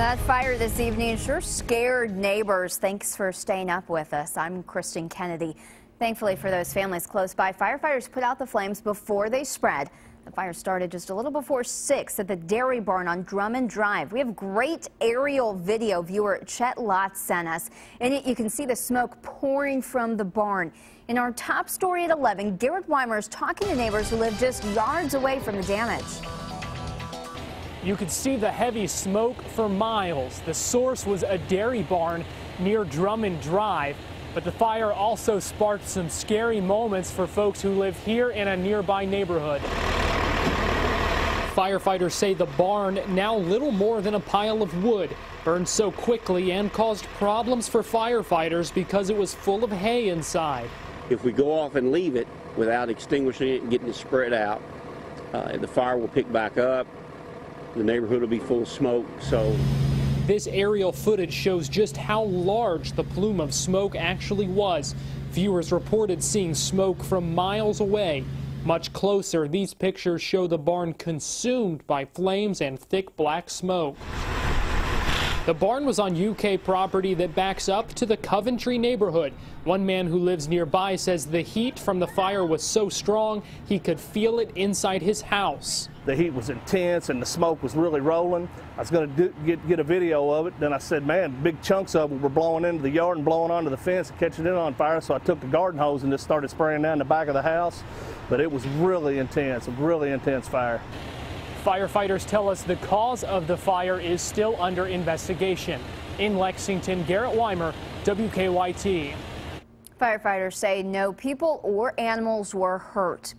That fire this evening sure scared neighbors. Thanks for staying up with us. I'm Kristen Kennedy. Thankfully for those families close by, firefighters put out the flames before they spread. The fire started just a little before 6 at the dairy barn on Drummond Drive. We have great aerial video viewer Chet Lotz sent us. In it, you can see the smoke pouring from the barn. In our top story at 11, Garrett Wymer is talking to neighbors who live just yards away from the damage. You could see the heavy smoke for miles. The source was a dairy barn near Drummond Drive. But the fire also sparked some scary moments for folks who live here in a nearby neighborhood. Firefighters say the barn, now little more than a pile of wood, burned so quickly and caused problems for firefighters because it was full of hay inside. If we go off and leave it without extinguishing it and getting it spread out, uh, the fire will pick back up the neighborhood will be full of smoke. So this aerial footage shows just how large the plume of smoke actually was. Viewers reported seeing smoke from miles away. Much closer, these pictures show the barn consumed by flames and thick black smoke. The barn was on UK property that backs up to the Coventry neighborhood. One man who lives nearby says the heat from the fire was so strong he could feel it inside his house. The heat was intense and the smoke was really rolling. I was going to get, get a video of it. Then I said, man, big chunks of it were blowing into the yard and blowing onto the fence and catching it on fire. So I took the garden hose and just started spraying down the back of the house. But it was really intense, a really intense fire. Firefighters tell us the cause of the fire is still under investigation. In Lexington, Garrett Wymer, WKYT. Firefighters say no people or animals were hurt.